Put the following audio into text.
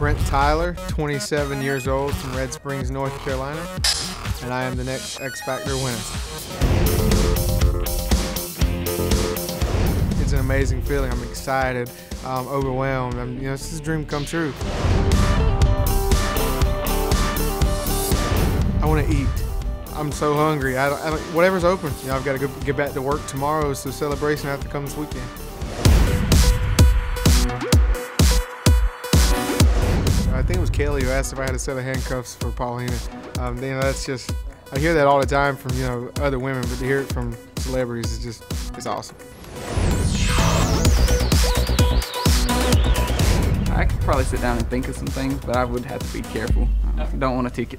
Brent Tyler, 27 years old from Red Springs, North Carolina, and I am the next X Factor winner. It's an amazing feeling. I'm excited, I'm overwhelmed. I'm, you know, this is a dream come true. I want to eat. I'm so hungry. I, don't, I don't, whatever's open. You know, I've got to go get back to work tomorrow, so celebration has to come this weekend. Think it was Kelly who asked if I had a set of handcuffs for Paulina. Um, you know, that's just I hear that all the time from you know other women, but to hear it from celebrities is just it's awesome. I could probably sit down and think of some things, but I would have to be careful. I don't want a ticket.